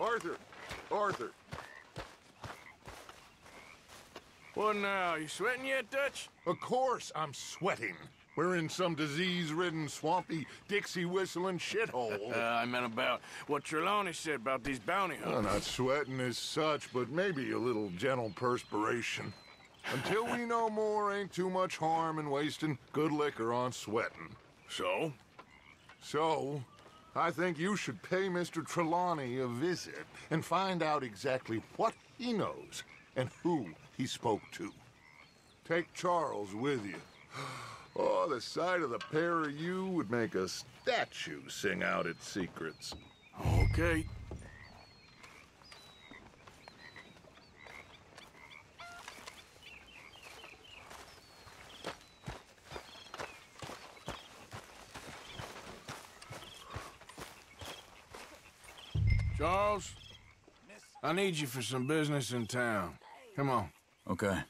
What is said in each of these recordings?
Arthur! Arthur! What now? You sweating yet, Dutch? Of course I'm sweating. We're in some disease-ridden, swampy, Dixie-whistling shithole. Uh, I meant about what Trelawney said about these bounty Well, hunters. not sweating as such, but maybe a little gentle perspiration. Until we know more, ain't too much harm in wasting good liquor on sweating. So? So, I think you should pay Mr. Trelawney a visit and find out exactly what he knows and who he spoke to. Take Charles with you. Oh, the sight of the pair of you would make a statue sing out its secrets. Okay. Charles, I need you for some business in town. Come on. Okay.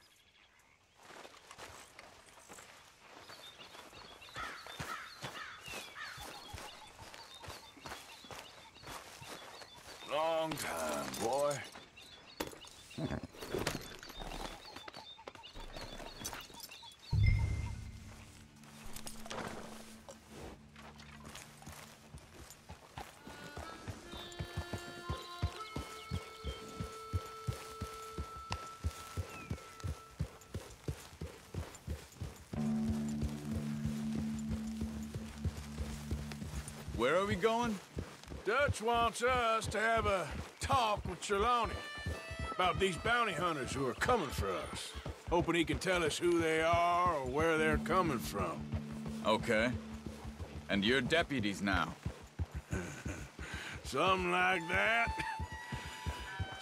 Where are we going? Dutch wants us to have a talk with Trelawney about these bounty hunters who are coming for us. Hoping he can tell us who they are or where they're coming from. Okay. And you're deputies now. Something like that.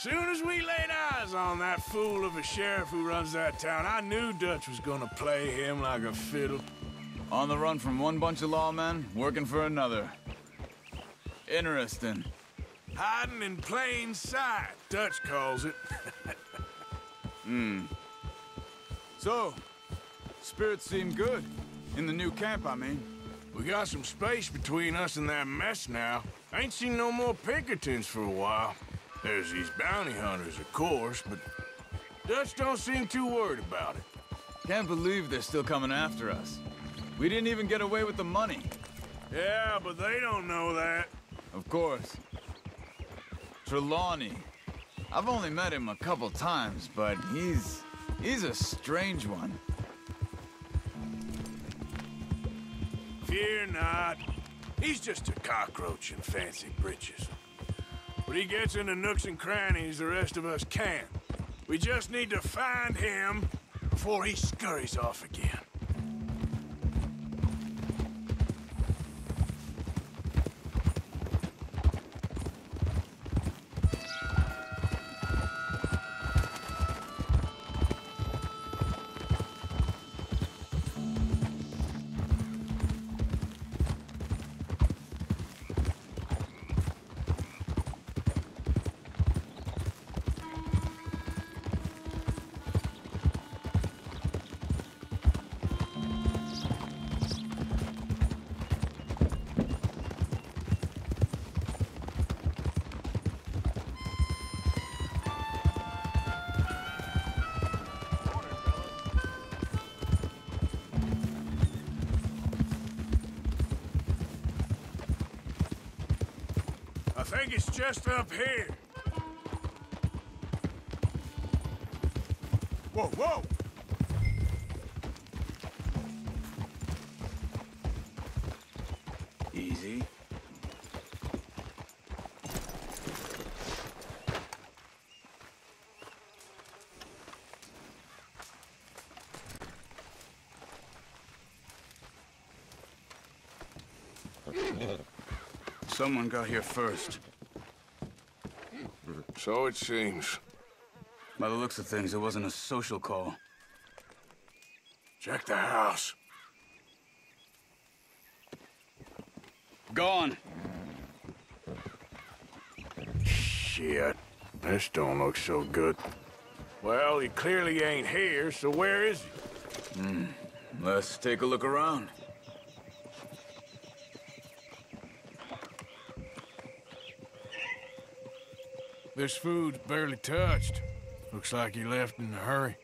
Soon as we laid eyes on that fool of a sheriff who runs that town, I knew Dutch was gonna play him like a fiddle. On the run from one bunch of lawmen, working for another. Interesting. Hiding in plain sight, Dutch calls it. Hmm. so, spirits seem good. In the new camp, I mean. We got some space between us and that mess now. Ain't seen no more Pinkertons for a while. There's these bounty hunters, of course, but Dutch don't seem too worried about it. Can't believe they're still coming after us. We didn't even get away with the money. Yeah, but they don't know that. Of course. Trelawney. I've only met him a couple times, but he's... he's a strange one. Fear not. He's just a cockroach in fancy breeches. But he gets into nooks and crannies the rest of us can't. We just need to find him before he scurries off again. Just up here. Whoa, whoa! Easy. Someone got here first. So it seems. By the looks of things, it wasn't a social call. Check the house. Gone. Shit. This don't look so good. Well, he clearly ain't here, so where is he? Hmm. Let's take a look around. This food's barely touched. Looks like he left in a hurry.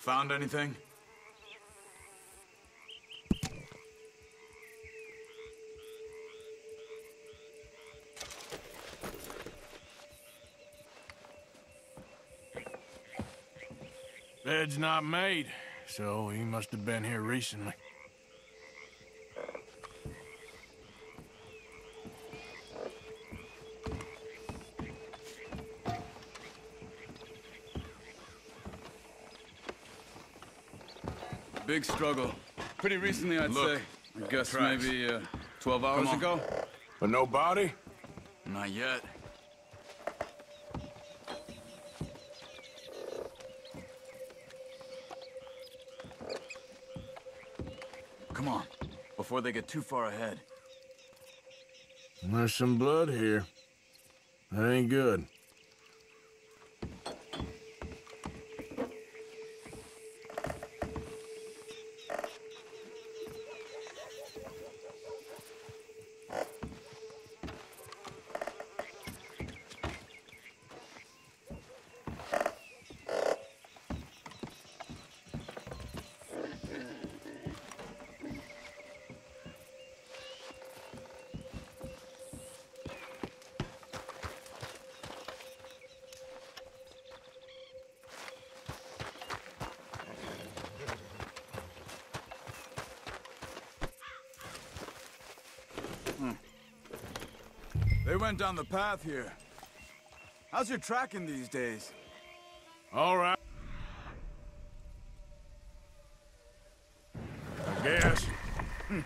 Found anything? Bed's not made, so he must have been here recently. Big struggle. Pretty recently, I'd Look, say. I guess tracks. maybe uh, 12 hours ago? But no body? Not yet. Come on, before they get too far ahead. There's some blood here. That ain't good. Went down the path here. How's your tracking these days? All right. I guess. Hmm.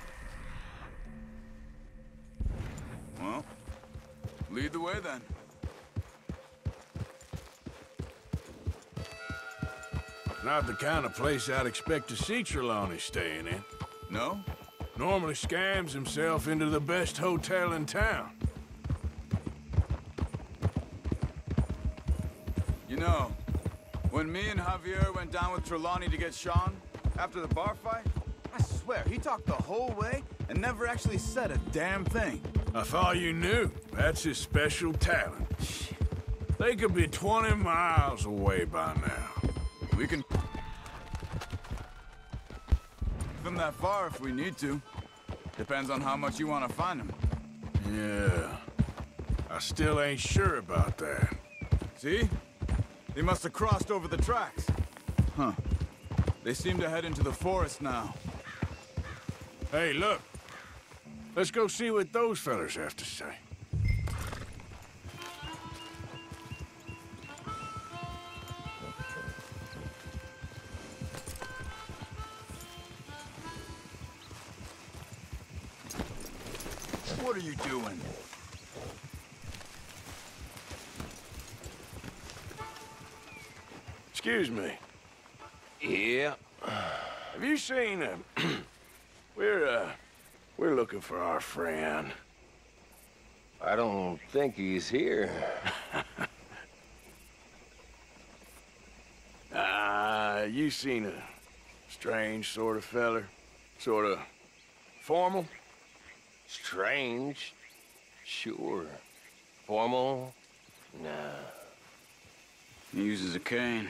Well, lead the way then. Not the kind of place I'd expect to see Trelawney staying in. No? Normally scams himself into the best hotel in town. When me and Javier went down with Trelawney to get Sean, after the bar fight, I swear, he talked the whole way and never actually said a damn thing. I thought you knew. That's his special talent. They could be 20 miles away by now. We can... them that far if we need to. Depends on how much you want to find them. Yeah. I still ain't sure about that. See? They must have crossed over the tracks. Huh. They seem to head into the forest now. Hey, look. Let's go see what those fellas have to say. Excuse me. Yeah, Have you seen him? we're, uh, we're looking for our friend. I don't think he's here. Ah, you seen a strange sort of feller? Sort of formal? Strange? Sure. Formal? Nah. He uses a cane.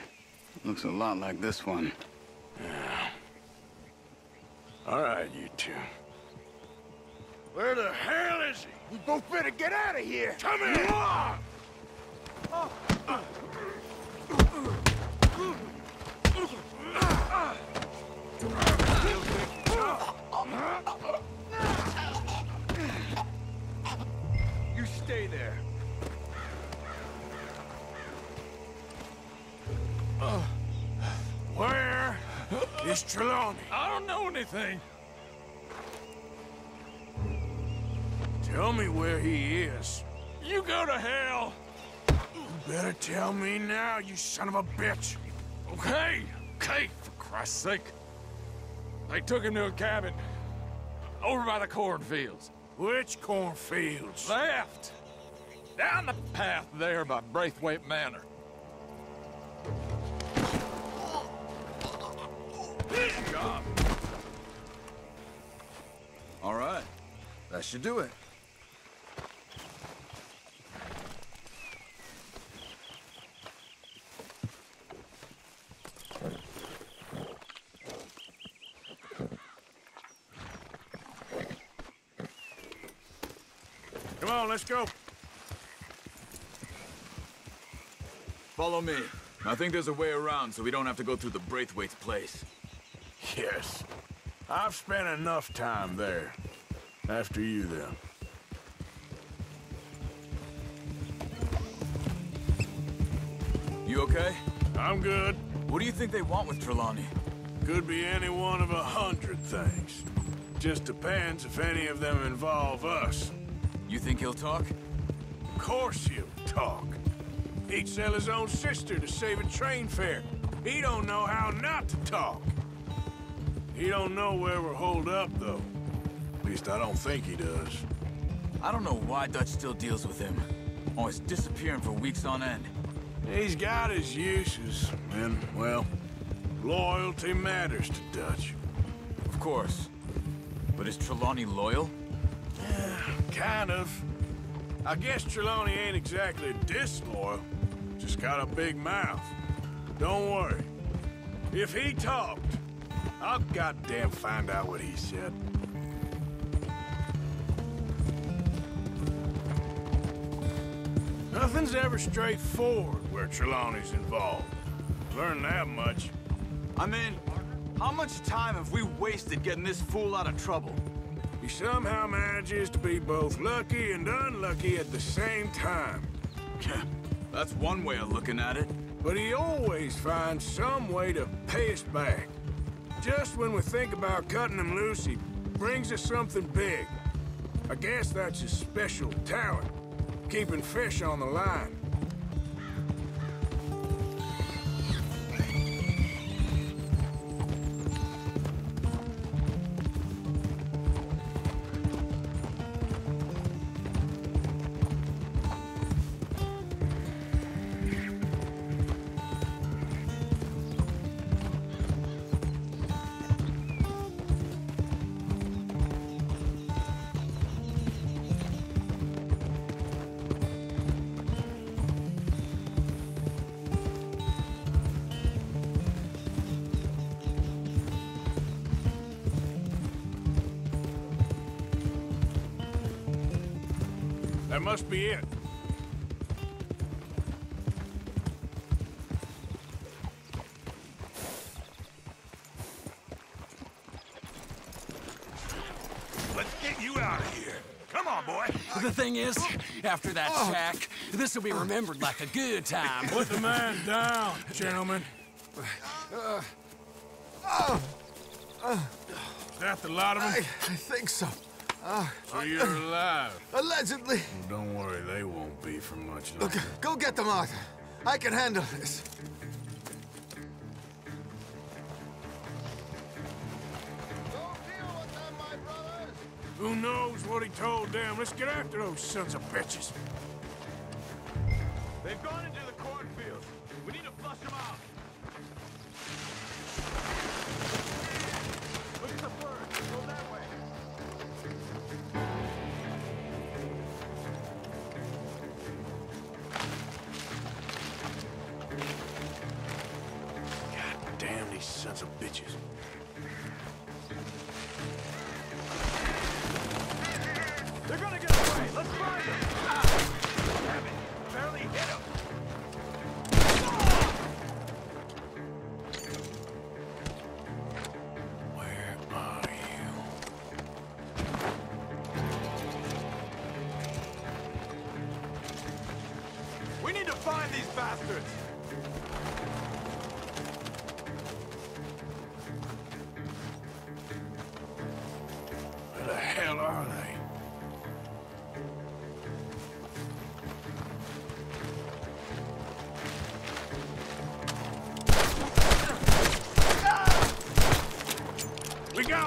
Looks a lot like this one. Yeah. All right, you two. Where the hell is he? We both better get out of here. Come here! You stay there. Where is Trelawney? I don't know anything. Tell me where he is. You go to hell. You better tell me now, you son of a bitch. Okay, okay, for Christ's sake. They took him to a cabin over by the cornfields. Which cornfields? Left. Down the path there by Braithwaite Manor. All right. That should do it. Come on, let's go. Follow me. I think there's a way around so we don't have to go through the Braithwaite's place. Yes. I've spent enough time there. After you, then. You okay? I'm good. What do you think they want with Trelawney? Could be any one of a hundred things. Just depends if any of them involve us. You think he'll talk? Of course he'll talk. He'd sell his own sister to save a train fare. He don't know how not to talk. He don't know where we're holed up, though. At least I don't think he does. I don't know why Dutch still deals with him. Oh, Always disappearing for weeks on end. He's got his uses, and, well, loyalty matters to Dutch. Of course. But is Trelawney loyal? Kind of. I guess Trelawney ain't exactly disloyal. Just got a big mouth. Don't worry. If he talked, I'll goddamn find out what he said. Nothing's ever straightforward where Trelawney's involved. Learned that much. I mean, how much time have we wasted getting this fool out of trouble? He somehow manages to be both lucky and unlucky at the same time. That's one way of looking at it. But he always finds some way to pay us back. Just when we think about cutting him loose, he brings us something big. I guess that's his special talent, keeping fish on the line. Must be it. Let's get you out of here. Come on, boy. The thing is, after that oh. shack, this will be remembered like a good time. Put the man down, gentlemen. Uh, uh, uh, is that the lot of them? I, I think so. So you're uh, alive. Allegedly. Don't worry, they won't be for much longer. Look, go get them, Arthur. I can handle this. Don't deal with them, my brothers. Who knows what he told them? Let's get after those sons of bitches. They've gone into the cornfield. We need to flush them out. Bitches.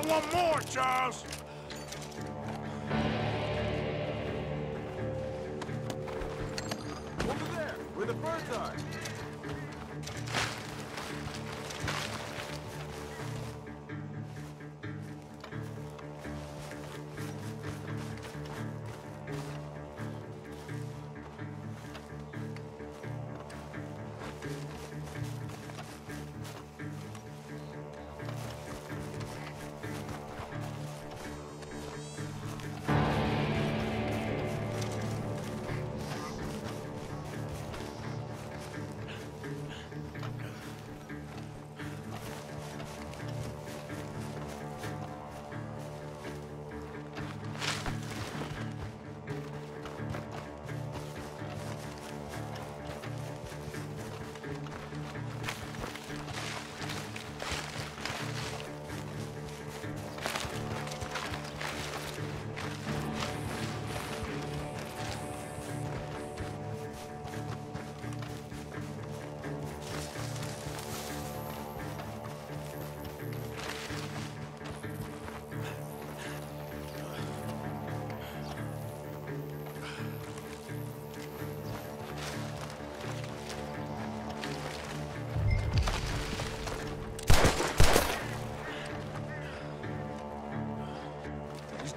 One more, Charles. Over there, where the birds are.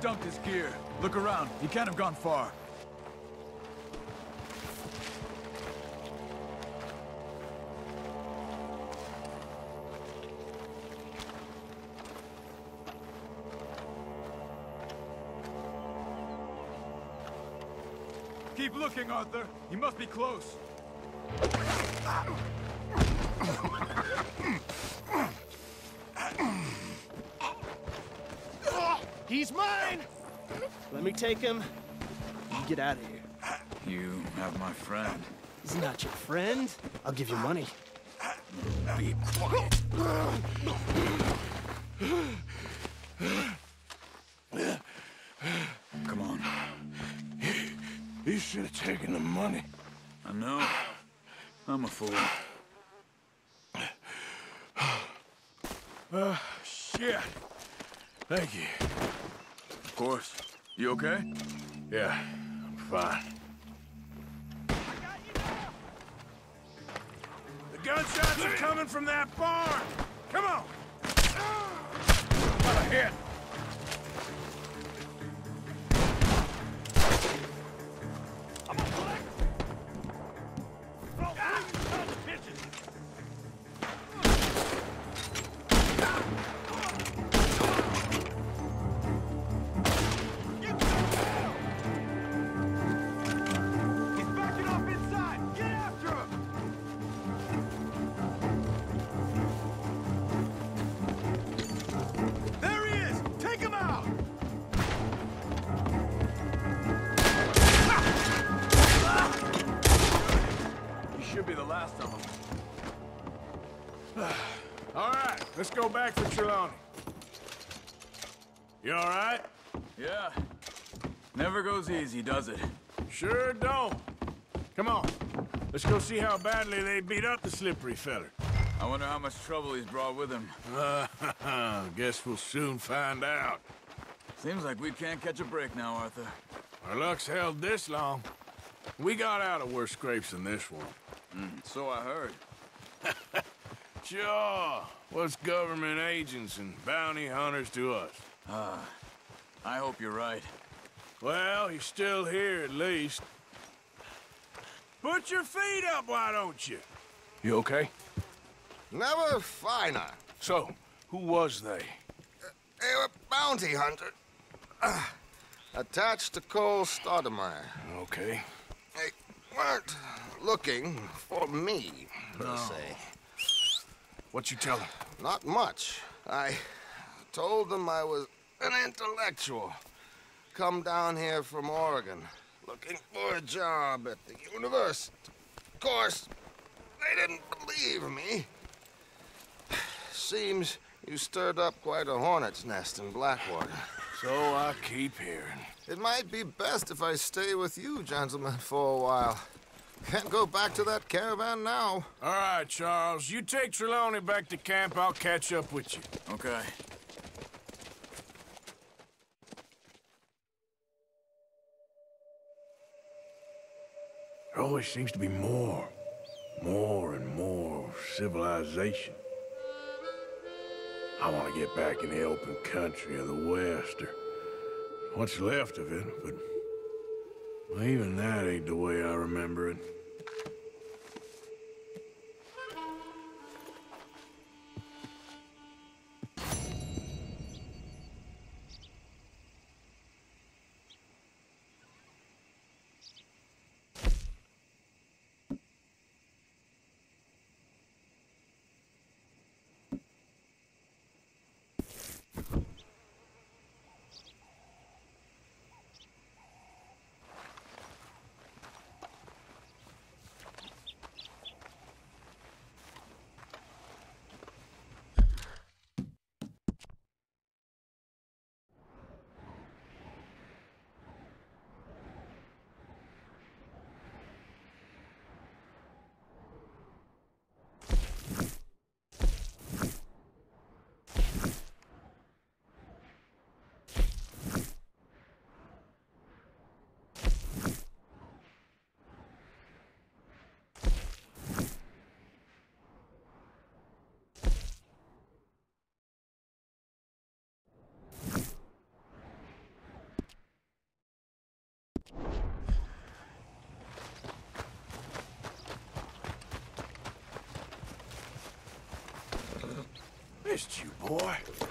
Dumped his gear. Look around. He can't have gone far. Keep looking, Arthur. He must be close. He's mine! Let me take him. You get out of here. You have my friend. He's not your friend. I'll give you money. Be quiet. Come on. You should have taken the money. I know. I'm a fool. Oh, Shit. Thank you. Course. You okay? Yeah, I'm fine. The gunshots are coming from that barn! Come on! What a hit! Trelawney. You all right? Yeah. Never goes easy, does it? Sure don't. Come on. Let's go see how badly they beat up the slippery feller. I wonder how much trouble he's brought with him. Uh, guess we'll soon find out. Seems like we can't catch a break now, Arthur. Our luck's held this long. We got out of worse scrapes than this one. So I heard. Sure. What's government agents and bounty hunters to us? I hope you're right. Well, he's still here at least. Put your feet up, why don't you? You okay? Never finer. So, who was they? They were bounty hunter. Uh, attached to Cole Stoudemire. Okay. They weren't looking for me, per se. What you tell him? Not much. I told them I was an intellectual. Come down here from Oregon, looking for a job at the university. Of course, they didn't believe me. Seems you stirred up quite a hornet's nest in Blackwater. So I keep hearing. It might be best if I stay with you, gentlemen, for a while. Can't go back to that caravan now. All right, Charles. You take Trelawney back to camp. I'll catch up with you. Okay. There always seems to be more. More and more civilization. I want to get back in the open country of the West, or what's left of it, but well, even that ain't the way I remember it. Missed you, boy.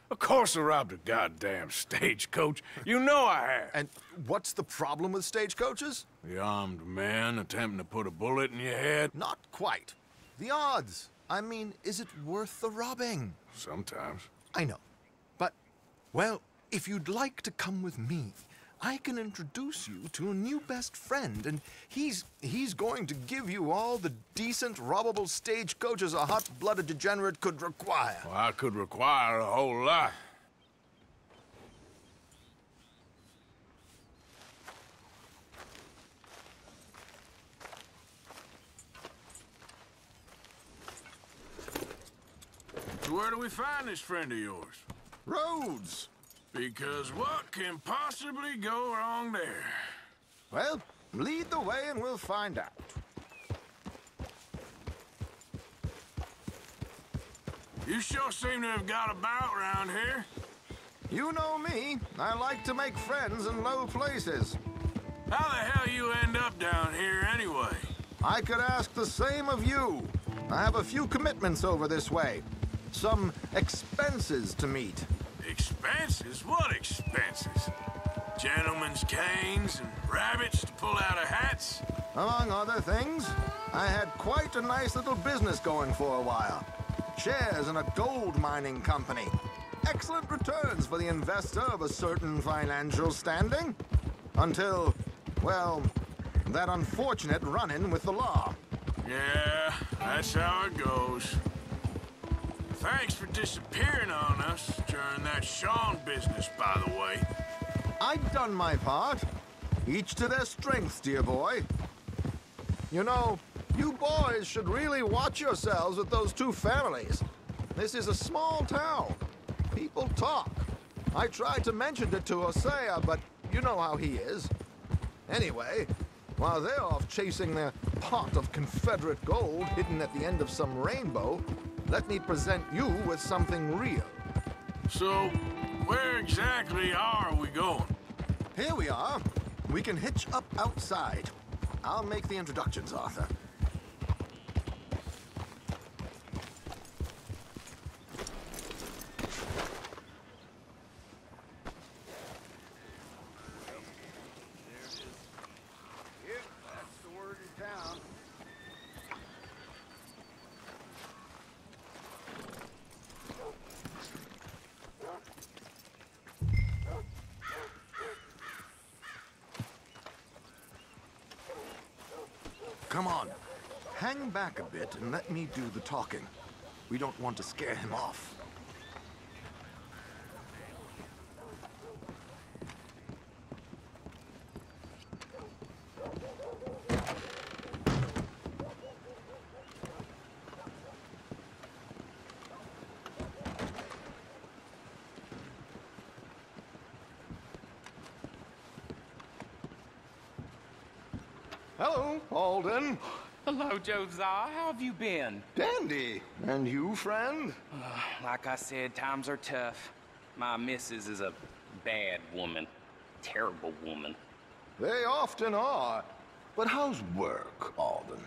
Of course I robbed a goddamn stagecoach. You know I have. And what's the problem with stagecoaches? The armed man attempting to put a bullet in your head? Not quite. The odds. I mean, is it worth the robbing? Sometimes. I know. But, well, if you'd like to come with me, I can introduce you to a new best friend, and he's he's going to give you all the decent, robbable stagecoaches a hot-blooded degenerate could require. Well, I could require a whole lot. Where do we find this friend of yours? Roads. Because what can possibly go wrong there? Well, lead the way and we'll find out. You sure seem to have got about around here. You know me. I like to make friends in low places. How the hell you end up down here anyway? I could ask the same of you. I have a few commitments over this way. Some expenses to meet. Expenses? What expenses? Gentlemen's canes and rabbits to pull out of hats? Among other things, I had quite a nice little business going for a while. Shares in a gold mining company. Excellent returns for the investor of a certain financial standing. Until, well, that unfortunate run-in with the law. Yeah, that's how it goes. Thanks for disappearing on us during that Sean business, by the way. I've done my part. Each to their strengths, dear boy. You know, you boys should really watch yourselves with those two families. This is a small town. People talk. I tried to mention it to Hosea, but you know how he is. Anyway, while they're off chasing their pot of Confederate gold hidden at the end of some rainbow, let me present you with something real. So, where exactly are we going? Here we are. We can hitch up outside. I'll make the introductions, Arthur. That's the word in town. Come on. Hang back a bit and let me do the talking. We don't want to scare him off. Hello, Alden. Josiah. How have you been? Dandy. And you, friend? Like I said, times are tough. My missus is a bad woman. Terrible woman. They often are. But how's work, Alden?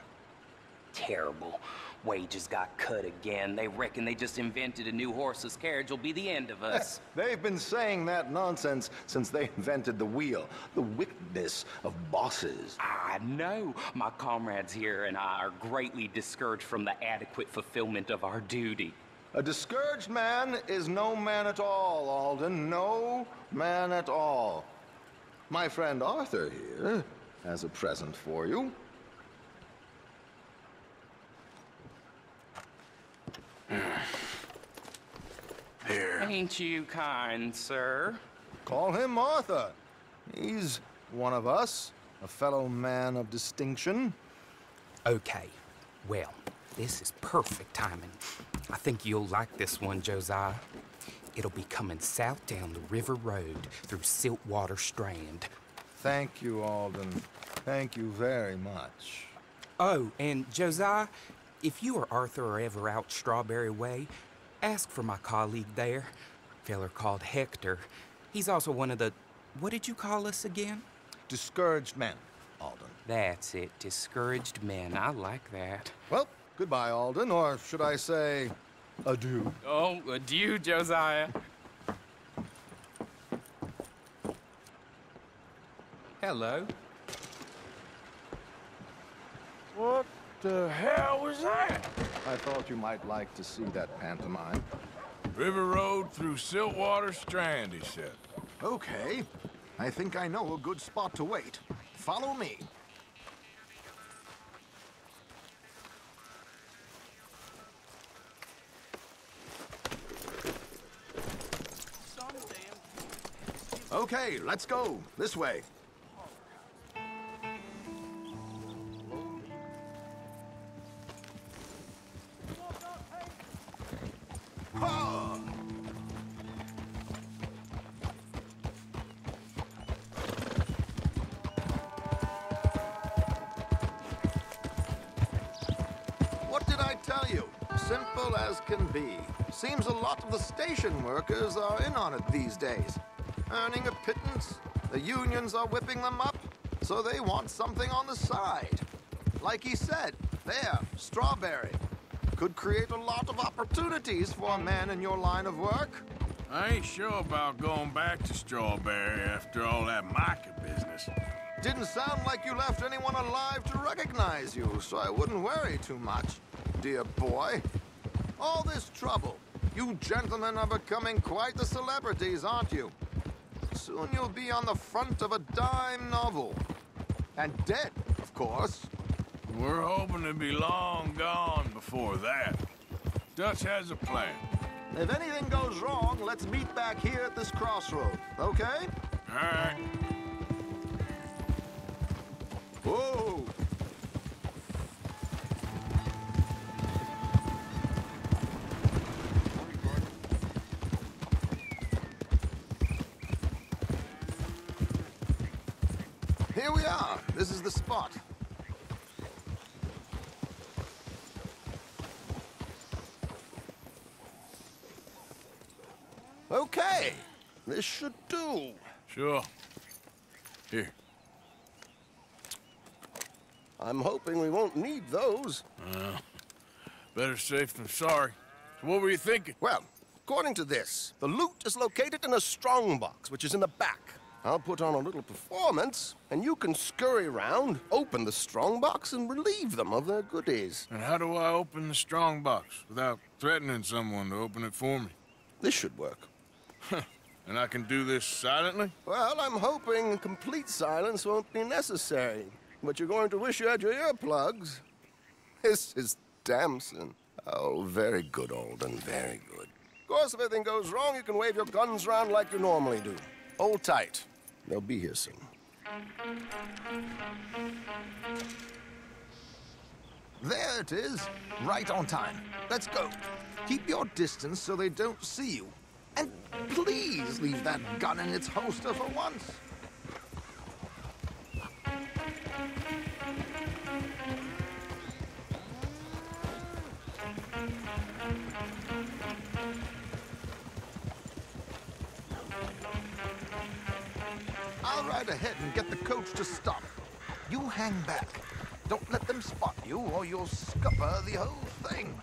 Terrible. Wages got cut again. They reckon they just invented a new horseless carriage will be the end of us. They've been saying that nonsense since they invented the wheel. The wickedness of bosses. Ah, I know. My comrades here and I are greatly discouraged from the adequate fulfillment of our duty. A discouraged man is no man at all, Alden. No man at all. My friend Arthur here has a present for you. Here. Ain't you kind, sir? Call him Arthur. He's one of us, a fellow man of distinction. Okay. Well, this is perfect timing. I think you'll like this one, Josiah. It'll be coming south down the river road through Siltwater Strand. Thank you, Alden. Thank you very much. Oh, and Josiah, if you or Arthur are ever out Strawberry Way, ask for my colleague there, feller called Hector. He's also one of the. What did you call us again? Discouraged men, Alden. That's it, discouraged men. I like that. Well, goodbye, Alden, or should I say, adieu. Oh, adieu, Josiah. Hello. What the hell was that? I thought you might like to see that pantomime. River Road through Siltwater Strand, he said. Okay. I think I know a good spot to wait. Follow me. Okay, let's go. This way. Workers are in on it these days. Earning a pittance. The unions are whipping them up, so they want something on the side. Like he said, there, Strawberry. Could create a lot of opportunities for a man in your line of work. I ain't sure about going back to Strawberry after all that Micah business. Didn't sound like you left anyone alive to recognize you, so I wouldn't worry too much, dear boy. All this trouble. You gentlemen are becoming quite the celebrities, aren't you? Soon you'll be on the front of a dime novel. And dead, of course. We're hoping to be long gone before that. Dutch has a plan. If anything goes wrong, let's meet back here at this crossroad, okay? All right. Whoa! Here we are. This is the spot. Okay. This should do. Sure. Here. I'm hoping we won't need those. Uh, better safe than sorry. So what were you thinking? Well, according to this, the loot is located in a strongbox, which is in the back. I'll put on a little performance, and you can scurry around, open the strongbox, and relieve them of their goodies. And how do I open the strong box without threatening someone to open it for me? This should work. And I can do this silently? Well, I'm hoping complete silence won't be necessary. But you're going to wish you had your earplugs. This is Damson. Oh, very good, Alden, very good. Of course, if anything goes wrong, you can wave your guns around like you normally do. Hold tight. They'll be here soon. There it is. Right on time. Let's go. Keep your distance so they don't see you. And please leave that gun in its holster for once. I'll ride ahead and get the coach to stop. You hang back. Don't let them spot you, or you'll scupper the whole thing.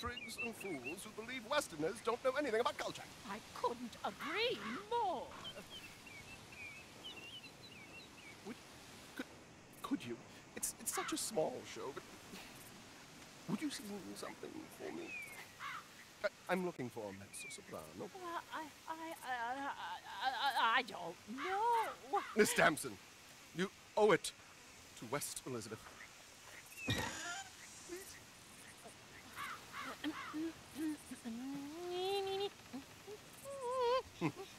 Prigs and fools who believe Westerners don't know anything about culture. I couldn't agree more. Could could you? It's, it's such a small show, but... Would you sing something for me? I, I'm looking for a mezzo-soprano. I, I, I, I, I don't know. Miss Damson, you owe it to West Elizabeth. Mm-hmm.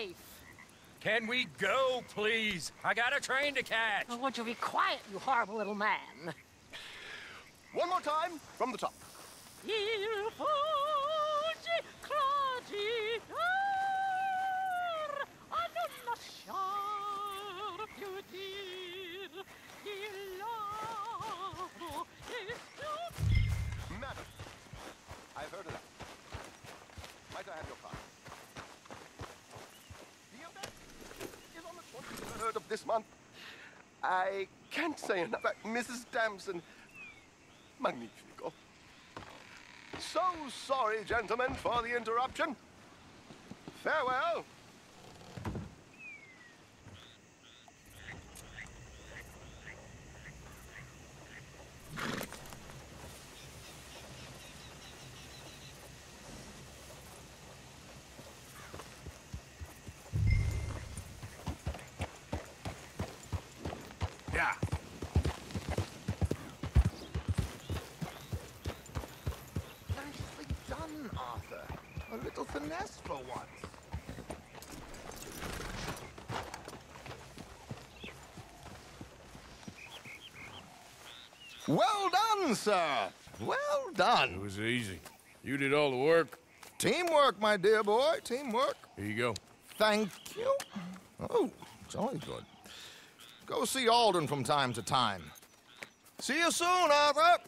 Safe. Can we go, please? I got a train to catch. Oh, would you be quiet, you horrible little man? One more time, from the top. Il fuggi clagitar a non lasciar più dir il loro Madam, I've heard of that. Might I have your card? The event is on the 23rd of this month. I can't say enough about Mrs. Damson. Magnifico. So sorry, gentlemen, for the interruption. Farewell. Yeah. A little finesse for once. Well done, sir. Well done. It was easy. You did all the work. Teamwork, my dear boy. Teamwork. Here you go. Thank you. Oh, jolly good. Go see Alden from time to time. See you soon, Arthur.